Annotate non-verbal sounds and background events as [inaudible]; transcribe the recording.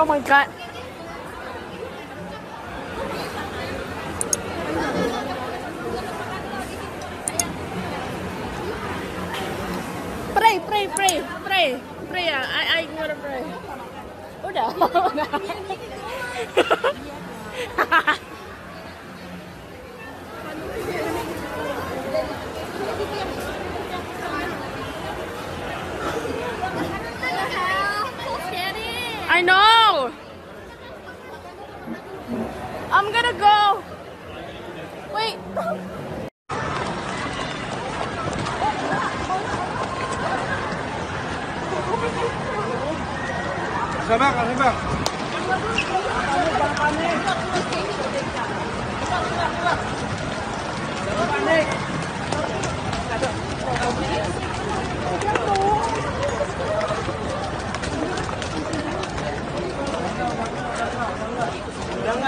Oh my god. Pray, pray, pray, pray, pray. ah. I, I gonna pray. Udah. [laughs] I know. I'm gonna go. Wait. Sabar, sabar.